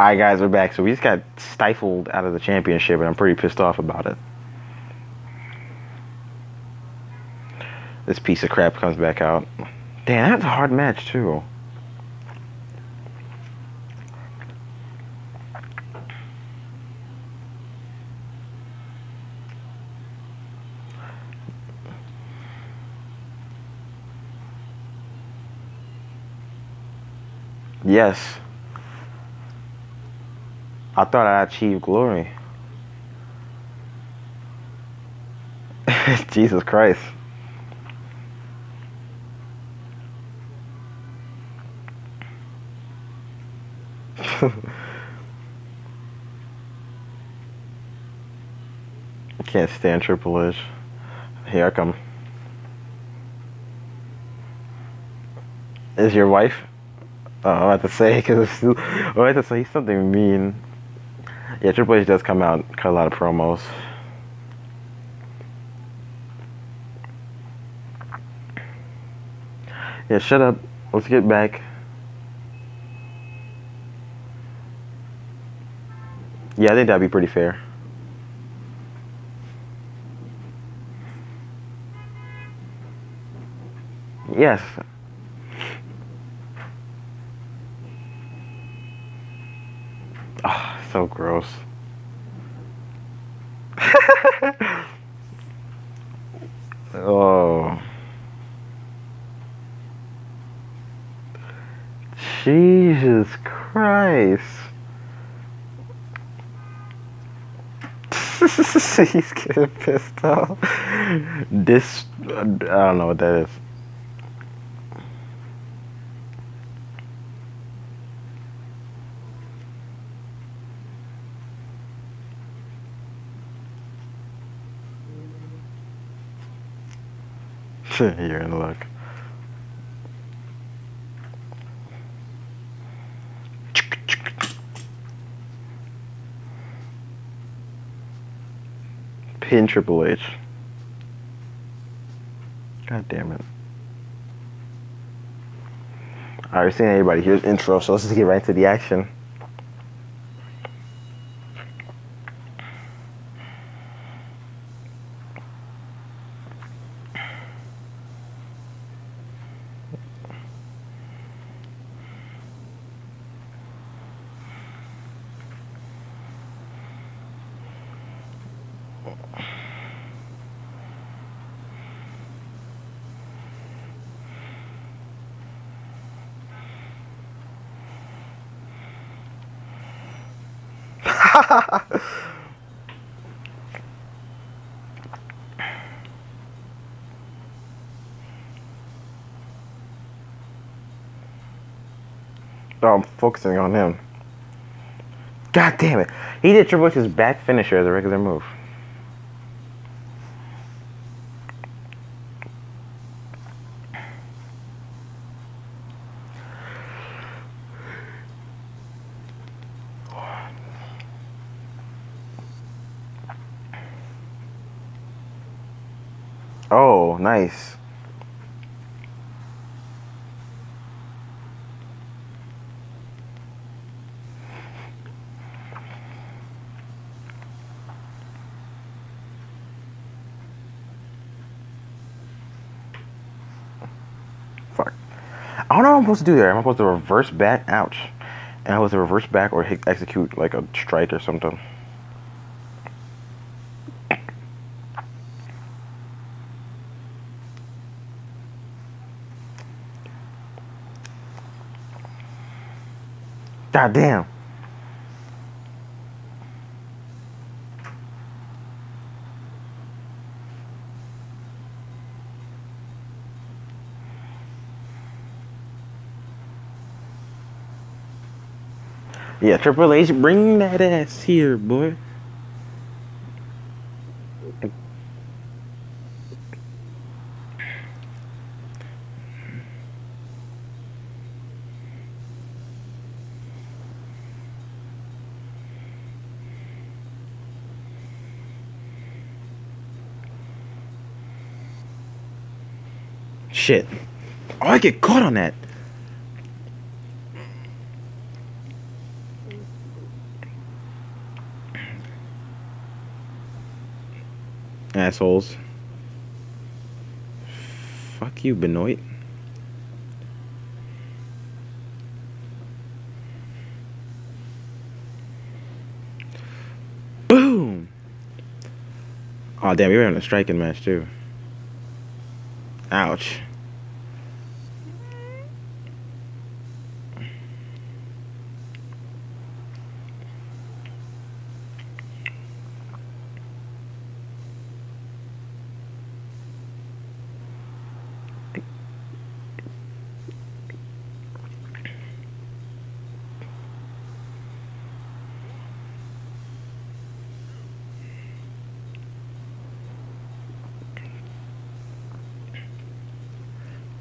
Alright, guys, we're back. So we just got stifled out of the championship, and I'm pretty pissed off about it. This piece of crap comes back out. Damn, that's a hard match, too. Yes. I thought I achieved glory. Jesus Christ. I can't stand Triple H. Here I come. Is your wife? Oh, I have to say because oh, I have to say something mean. Yeah, Triple H does come out cut a lot of promos. Yeah, shut up. Let's get back. Yeah, I think that'd be pretty fair. Yes. Oh, so gross. oh. Jesus Christ. He's getting pissed off. This, I don't know what that is. You're in luck. Pin Triple H. God damn it. Alright, seeing everybody. Here's intro, so let's just get right into the action. Oh, I'm focusing on him. God damn it. He did Triple H's back finisher as a regular move. Oh, nice. Fuck. I don't know what I'm supposed to do there. Am I supposed to reverse back? Ouch. And I was to reverse back or hit, execute like a strike or something. God damn. Yeah, Triple H, bring that ass here, boy. Shit. Oh, I get caught on that. Assholes. Fuck you, Benoit. Boom! Oh, damn, we were in a striking match, too. Ouch.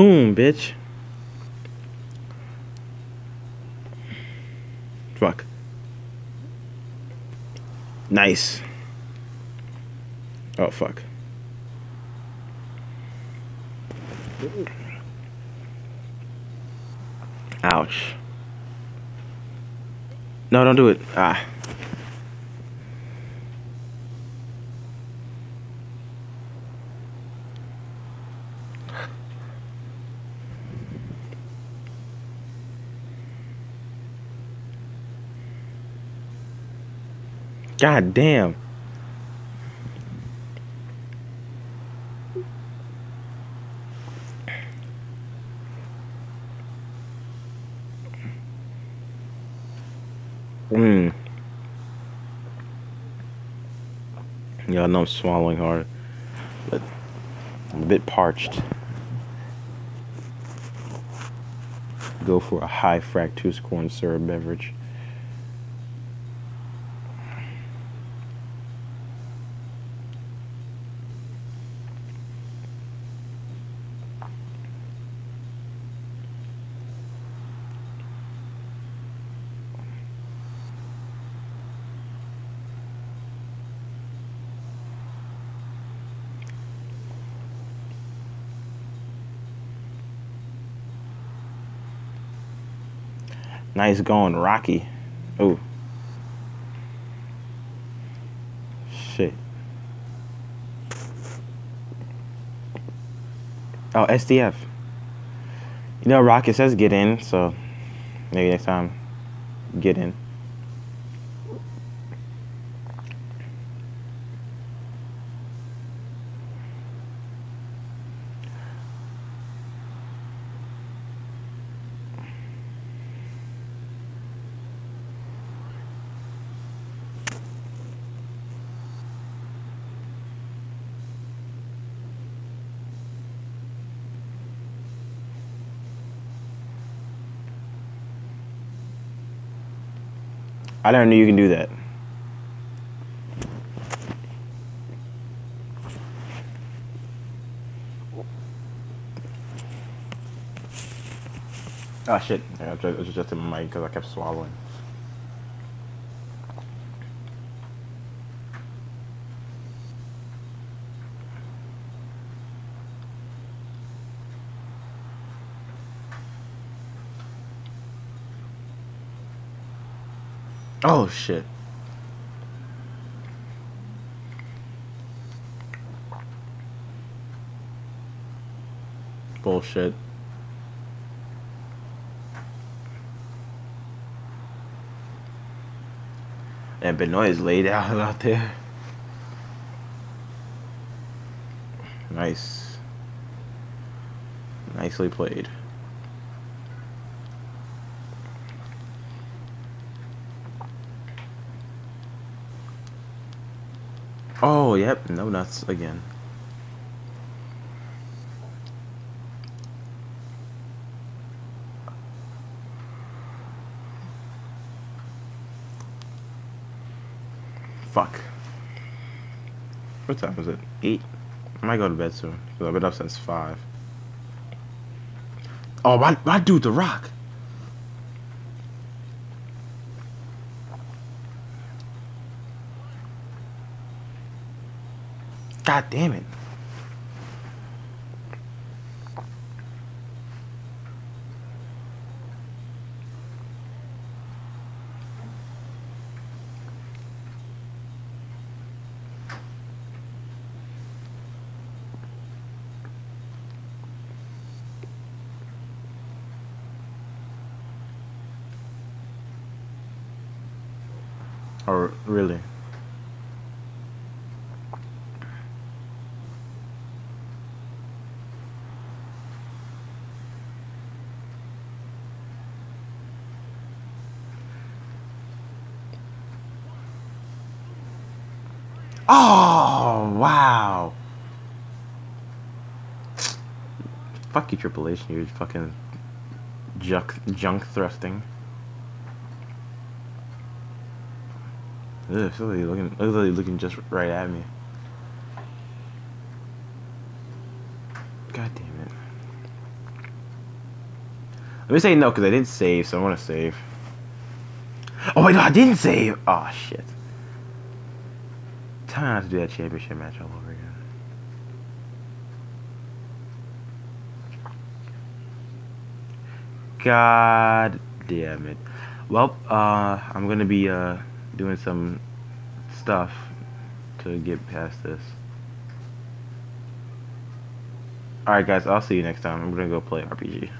Boom, bitch. Fuck. Nice. Oh, fuck. Ouch. No, don't do it. Ah. God damn. Mmm. Yeah, I know I'm swallowing hard, but I'm a bit parched. Go for a high fructose corn syrup beverage. Nice going, Rocky. Oh. Shit. Oh, SDF. You know, Rocky says get in, so maybe next time, get in. I never knew you can do that. Oh shit! I was just in my mic because I kept swallowing. Oh shit. Bullshit. And Benoit is laid out out there. Nice. Nicely played. Oh, yep, no nuts again. Fuck. What time is it? Eight? I might go to bed soon. Because I've been up since five. Oh, my, my dude, The Rock. God damn it. Or really? Oh wow! Fuck you, Triple H, you fucking junk junk thrusting. Ugh, looking, looking, looking just right at me. God damn it. Let me say no, because I didn't save, so I want to save. Oh wait, no, I didn't save! Oh shit. Time to do that championship match all over again. God damn it. Well, uh, I'm gonna be, uh, doing some stuff to get past this. Alright guys, I'll see you next time. I'm gonna go play RPG.